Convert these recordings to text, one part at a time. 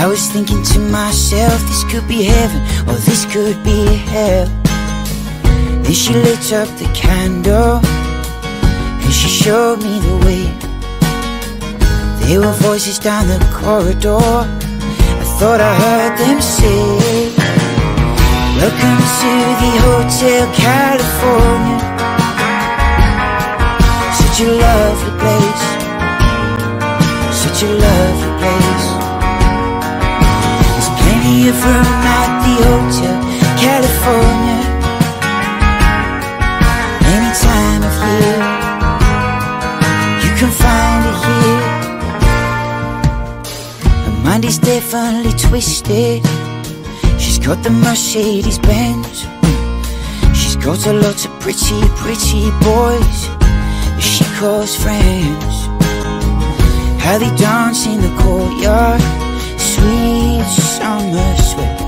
I was thinking to myself This could be heaven or this could be hell. Then she lit up the candle And she showed me the way. There were voices down the corridor. I thought I heard them say Welcome to the Hotel California. Such a lovely place. Such a lovely Room at the Hotel California. Any time of year You can find it here. Her mind is Tiffany twisted. She's got the Mercedes Benz. She's got a lot of pretty, pretty boys. That she calls friends. How they dance in the courtyard Sweet summer sweat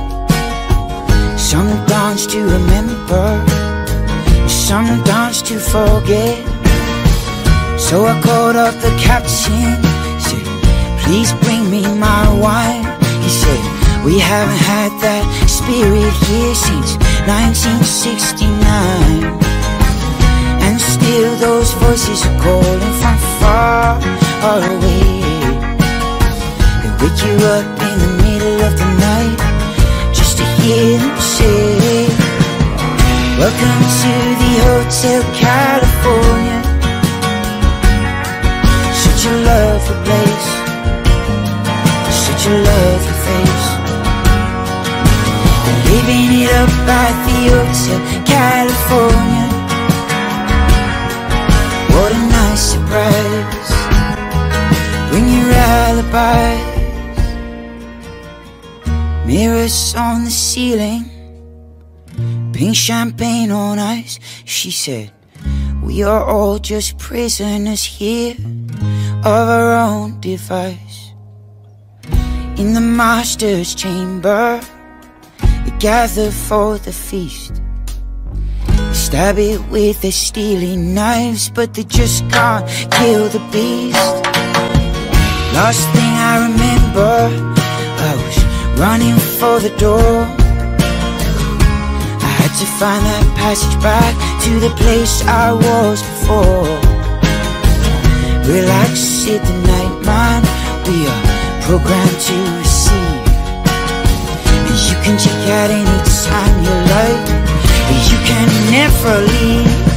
Some dance to remember. Some dance to forget. So I called up the captain. Said, please bring me my wine. He said, we haven't had that spirit here since 1969 And still those voices are calling from far away wake you up in the middle of the night Just to hear them say Welcome to the Hotel California. Such a lovely place. Such a lovely face. Living it up at the Hotel California. What a nice surprise. Bring your alibis Mirrors on the ceiling. Pink champagne on ice. She said We are all just prisoners here Of our own device. In the master's chamber We gather for the feast. They Stab it with their stealing knives But they just can't kill the beast. Last thing I remember running for the door. I had to find that passage back To the place I was before. Relax, sit the night, man. We are programmed to receive. And you can check out any time you like. You can never leave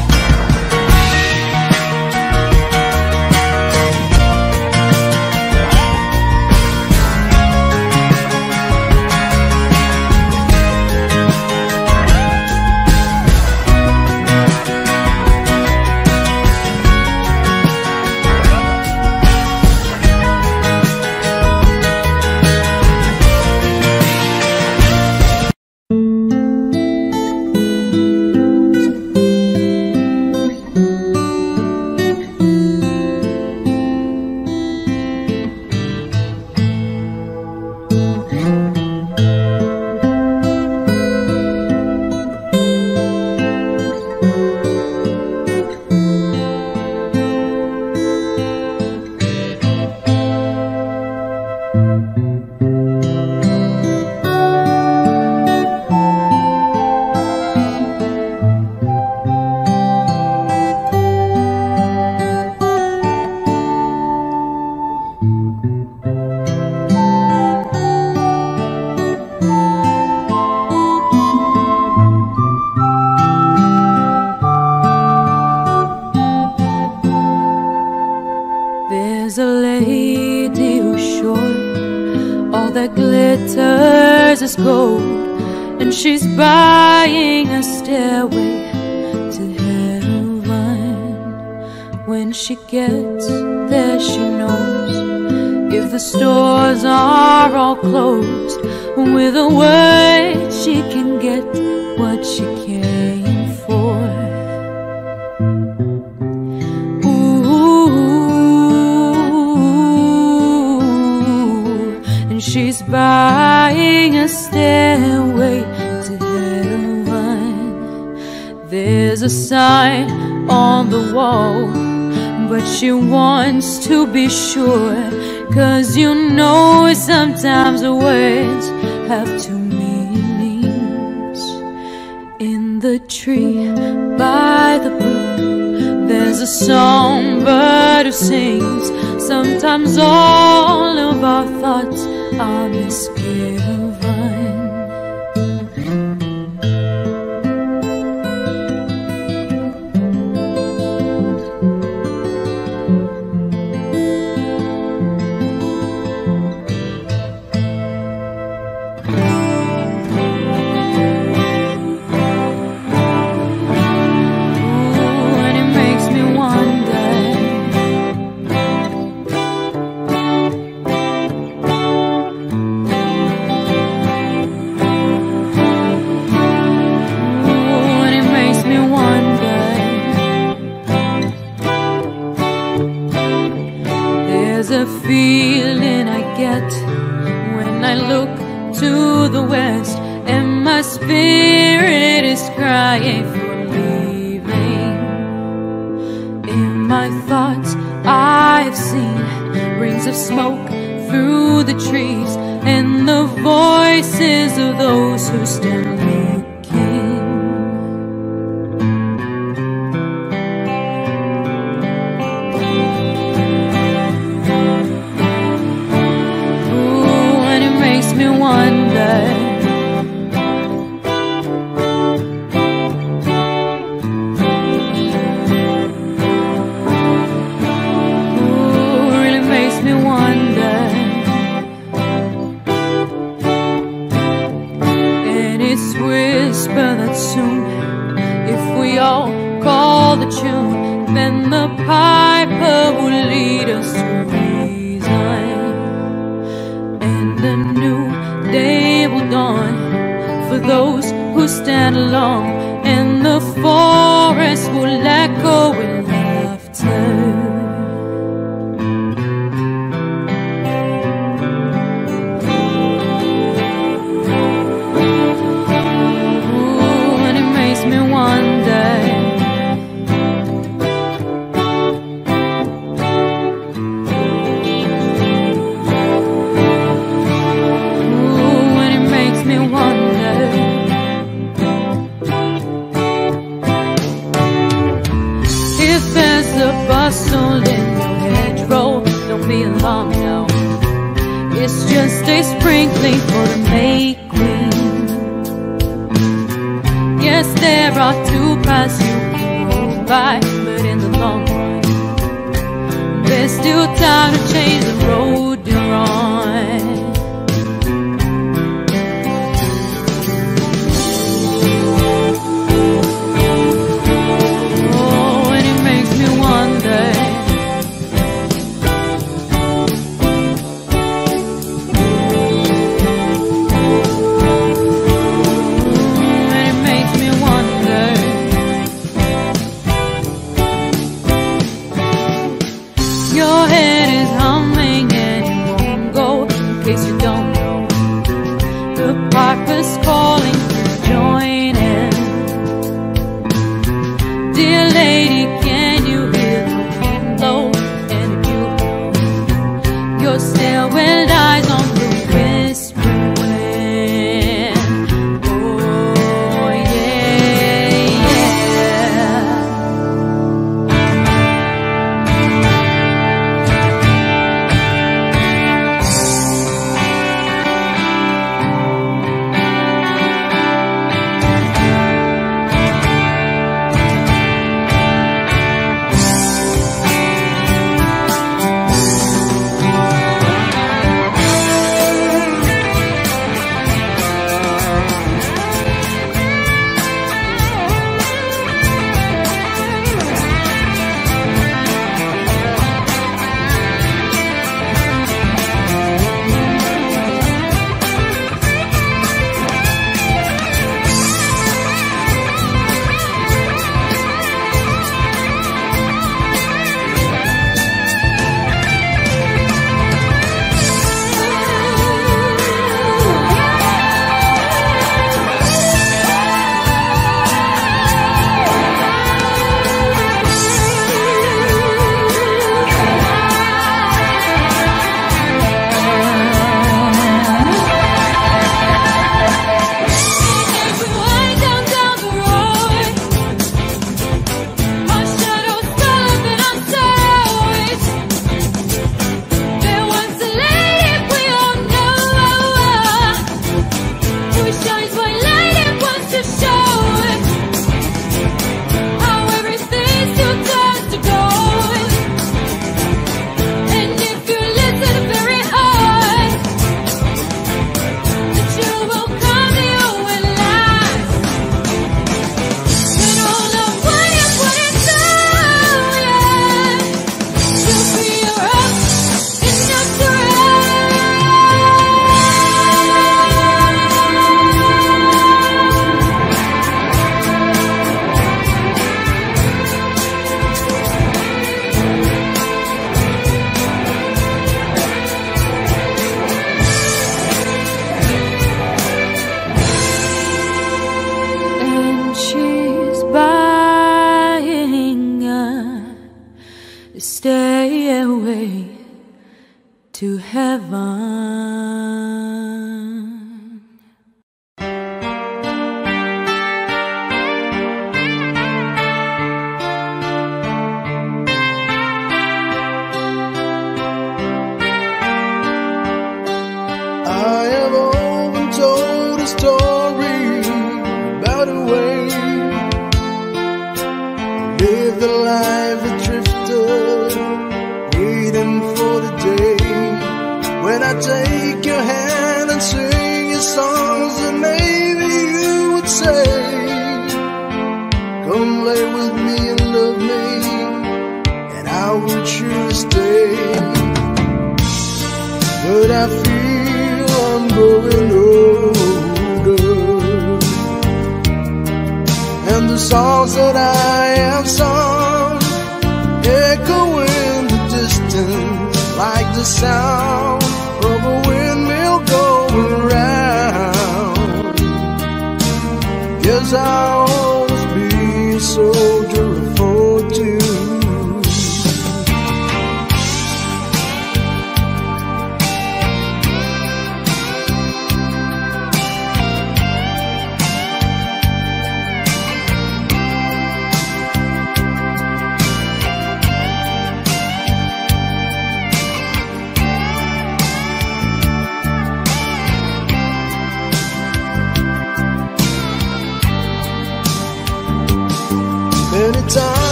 be sure Cause you know sometimes the words have two meanings. In the tree by the brook There's a songbird who sings. Sometimes all of our thoughts are misplaced leaving. In my thoughts, I've seen rings of smoke through the trees and the voices of those who still live.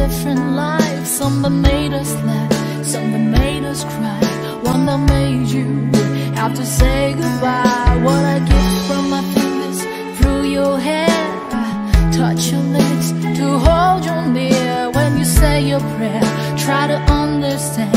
different lives Some that made us laugh, some that made us cry. One that made you have to say goodbye. What I get from my fingers through your hair. Touch your lips to hold you near. When you say your prayer, try to understand.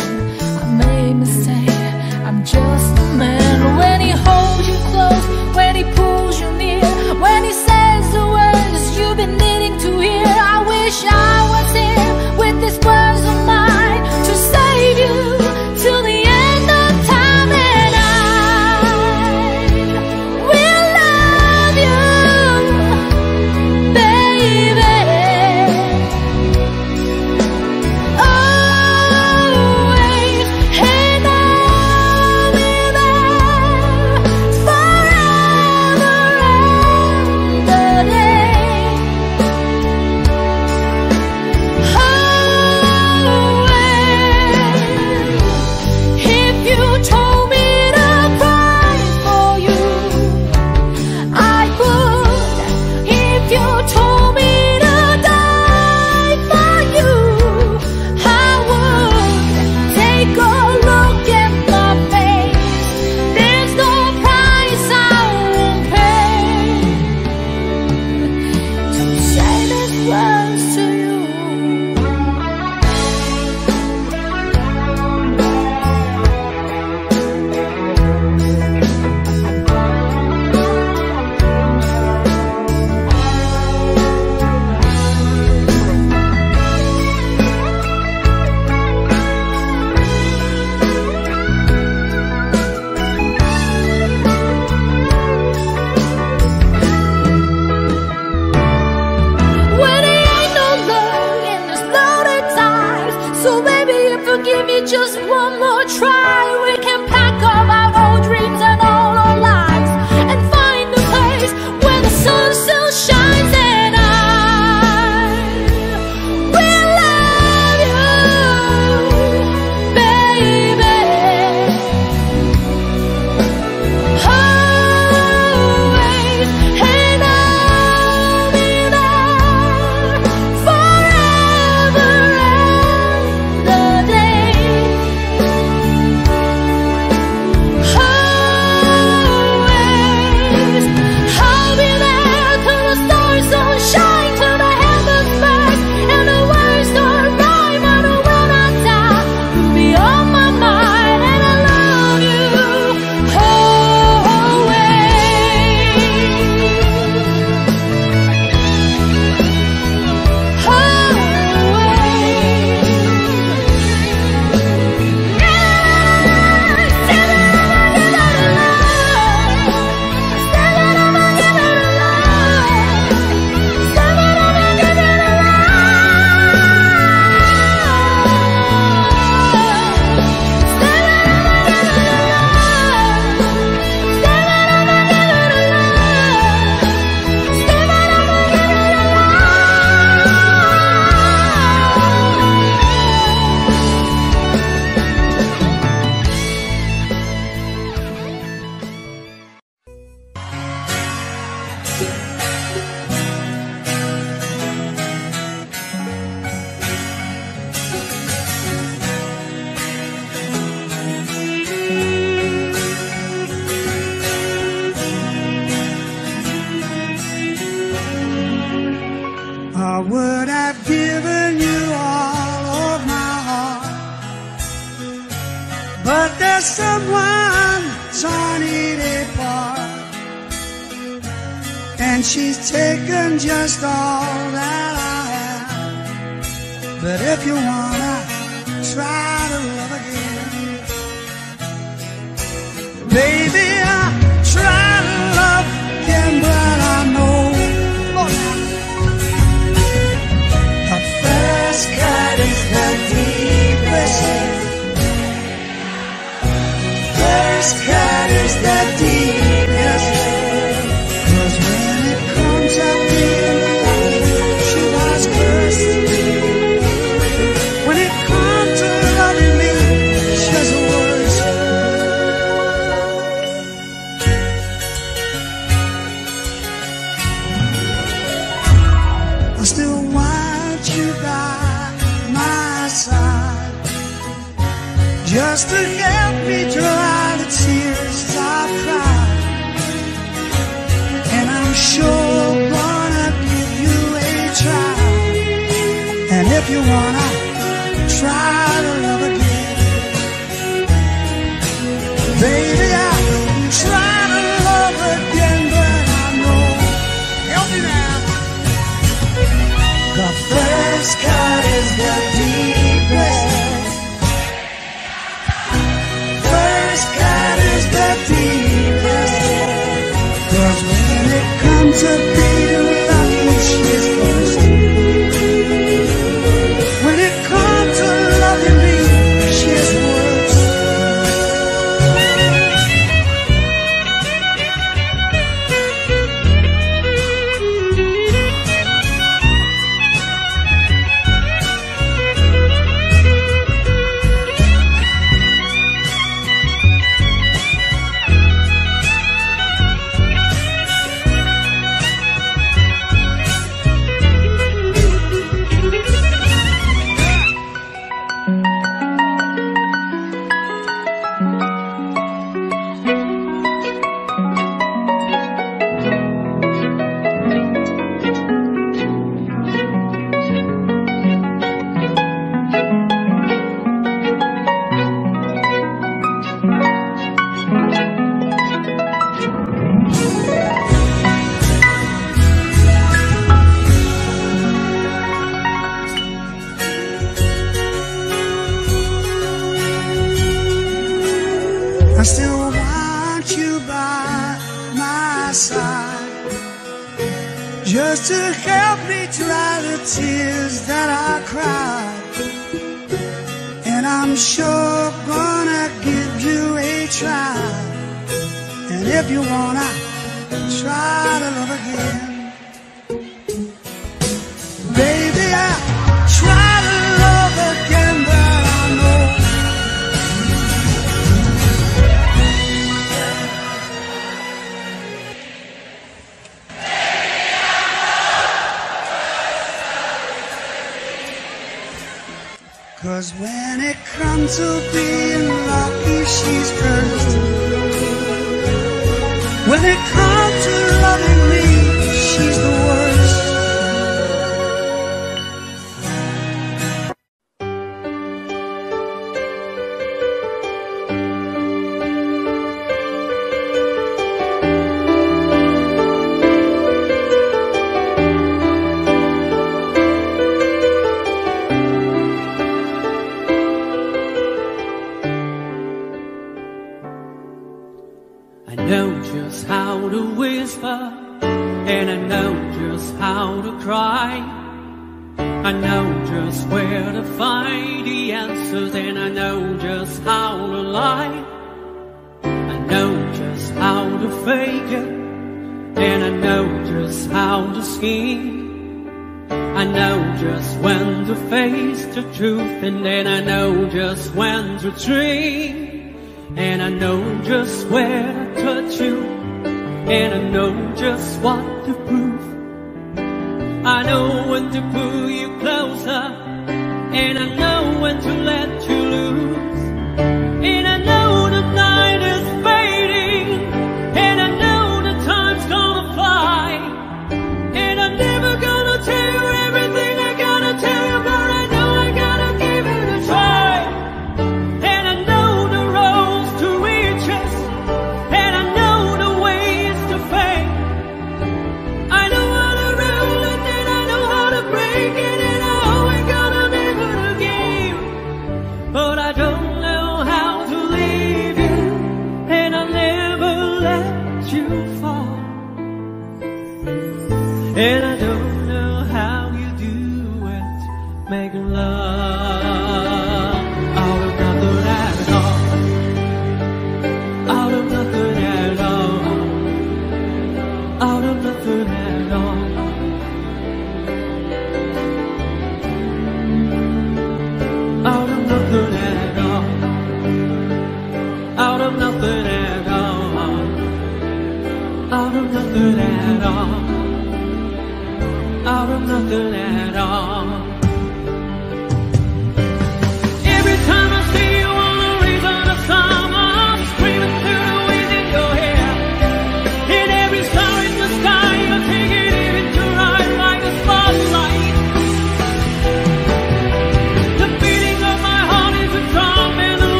out of nothing at all.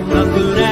Nothing